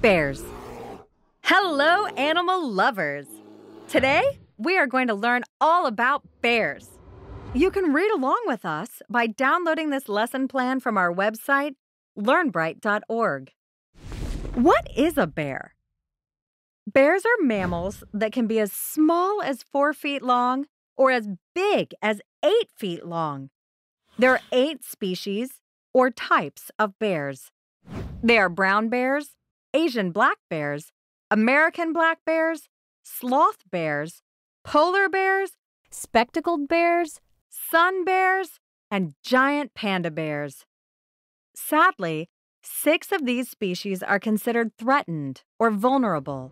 Bears. Hello, animal lovers. Today, we are going to learn all about bears. You can read along with us by downloading this lesson plan from our website, learnbright.org. What is a bear? Bears are mammals that can be as small as four feet long or as big as eight feet long. There are eight species or types of bears. They are brown bears, Asian black bears, American black bears, sloth bears, polar bears, spectacled bears, sun bears, and giant panda bears. Sadly, six of these species are considered threatened or vulnerable.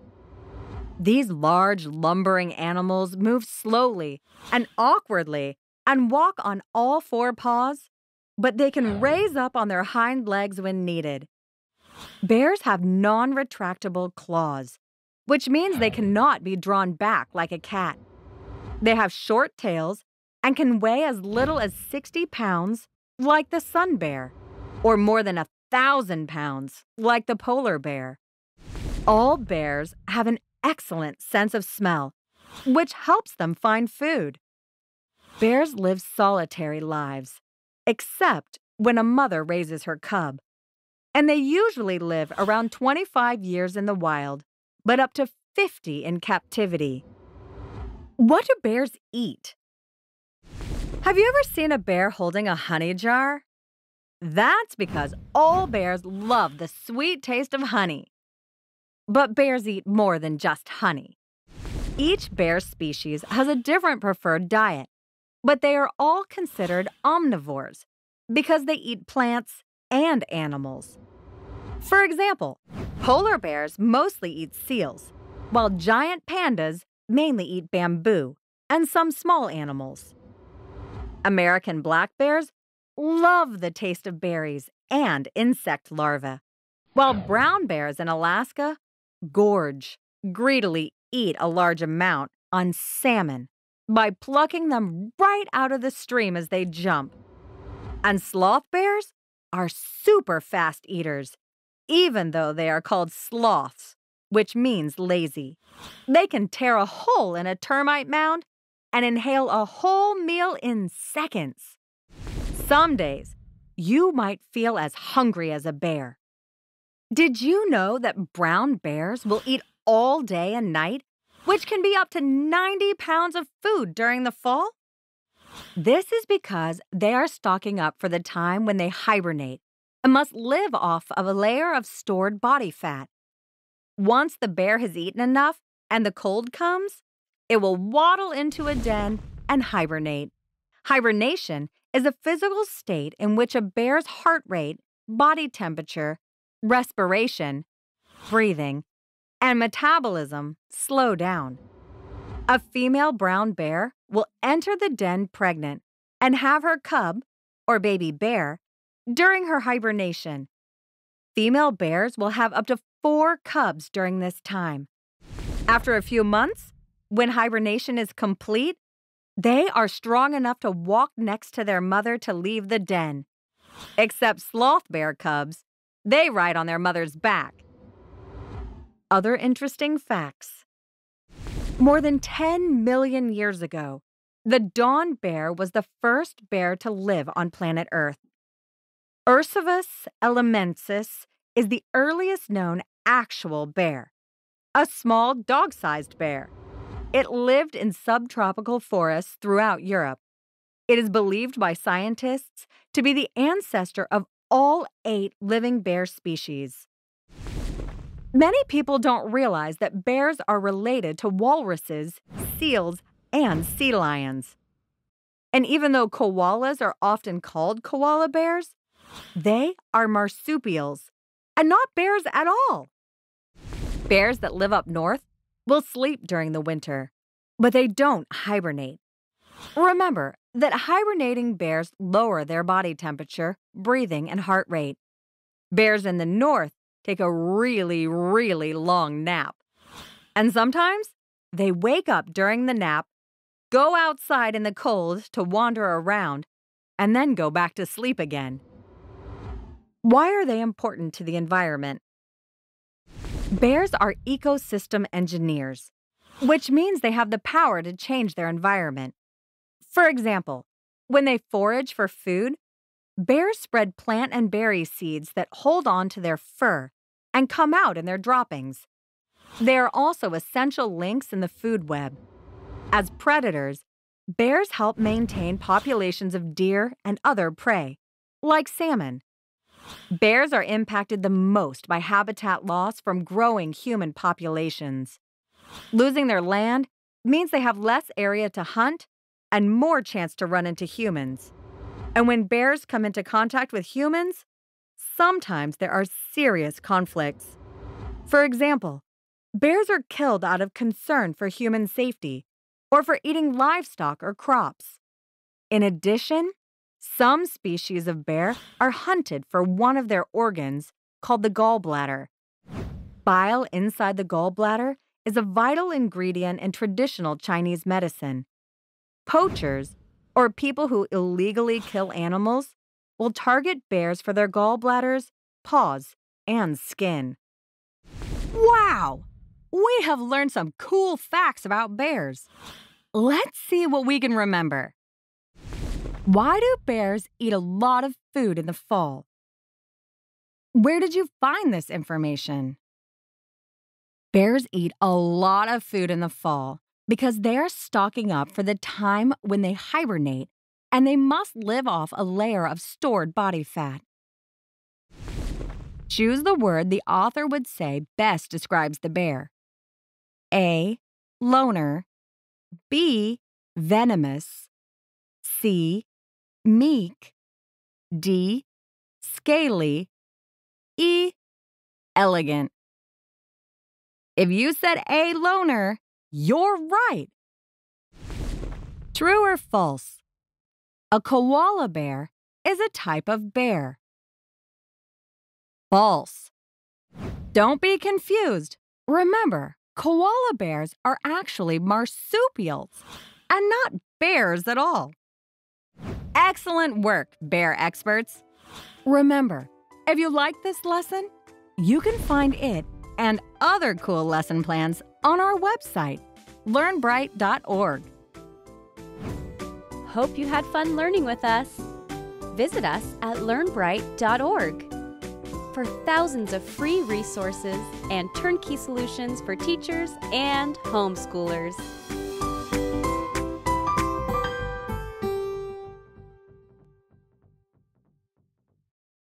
These large, lumbering animals move slowly and awkwardly and walk on all four paws, but they can raise up on their hind legs when needed. Bears have non retractable claws, which means they oh. cannot be drawn back like a cat. They have short tails and can weigh as little as 60 pounds, like the sun bear, or more than a thousand pounds, like the polar bear. All bears have an excellent sense of smell, which helps them find food. Bears live solitary lives, except when a mother raises her cub. And they usually live around 25 years in the wild, but up to 50 in captivity. What do bears eat? Have you ever seen a bear holding a honey jar? That's because all bears love the sweet taste of honey. But bears eat more than just honey. Each bear species has a different preferred diet, but they are all considered omnivores because they eat plants and animals. For example, polar bears mostly eat seals, while giant pandas mainly eat bamboo and some small animals. American black bears love the taste of berries and insect larvae, while brown bears in Alaska gorge, greedily eat a large amount on salmon by plucking them right out of the stream as they jump. And sloth bears are super fast eaters, even though they are called sloths, which means lazy. They can tear a hole in a termite mound and inhale a whole meal in seconds. Some days, you might feel as hungry as a bear. Did you know that brown bears will eat all day and night, which can be up to 90 pounds of food during the fall? This is because they are stocking up for the time when they hibernate and must live off of a layer of stored body fat. Once the bear has eaten enough and the cold comes, it will waddle into a den and hibernate. Hibernation is a physical state in which a bear's heart rate, body temperature, respiration, breathing, and metabolism slow down. A female brown bear will enter the den pregnant and have her cub, or baby bear, during her hibernation. Female bears will have up to four cubs during this time. After a few months, when hibernation is complete, they are strong enough to walk next to their mother to leave the den. Except sloth bear cubs, they ride on their mother's back. Other interesting facts. More than 10 million years ago, the dawn bear was the first bear to live on planet Earth. Ursus elamensis is the earliest known actual bear, a small dog sized bear. It lived in subtropical forests throughout Europe. It is believed by scientists to be the ancestor of all eight living bear species. Many people don't realize that bears are related to walruses, seals, and sea lions. And even though koalas are often called koala bears, they are marsupials and not bears at all. Bears that live up north will sleep during the winter, but they don't hibernate. Remember that hibernating bears lower their body temperature, breathing, and heart rate. Bears in the north take a really, really long nap. And sometimes they wake up during the nap, go outside in the cold to wander around, and then go back to sleep again. Why are they important to the environment? Bears are ecosystem engineers, which means they have the power to change their environment. For example, when they forage for food, bears spread plant and berry seeds that hold on to their fur and come out in their droppings. They are also essential links in the food web. As predators, bears help maintain populations of deer and other prey, like salmon. Bears are impacted the most by habitat loss from growing human populations. Losing their land means they have less area to hunt and more chance to run into humans. And when bears come into contact with humans, sometimes there are serious conflicts. For example, bears are killed out of concern for human safety or for eating livestock or crops. In addition, some species of bear are hunted for one of their organs called the gallbladder. Bile inside the gallbladder is a vital ingredient in traditional Chinese medicine. Poachers, or people who illegally kill animals, will target bears for their gallbladders, paws, and skin. Wow! We have learned some cool facts about bears. Let's see what we can remember. Why do bears eat a lot of food in the fall? Where did you find this information? Bears eat a lot of food in the fall because they're stocking up for the time when they hibernate and they must live off a layer of stored body fat. Choose the word the author would say best describes the bear A. Loner, B. Venomous, C. Meek, D. Scaly, E. Elegant. If you said A loner, you're right. True or false? A koala bear is a type of bear. False. Don't be confused. Remember, koala bears are actually marsupials and not bears at all. Excellent work, bear experts. Remember, if you like this lesson, you can find it and other cool lesson plans on our website, learnbright.org. Hope you had fun learning with us. Visit us at learnbright.org for thousands of free resources and turnkey solutions for teachers and homeschoolers.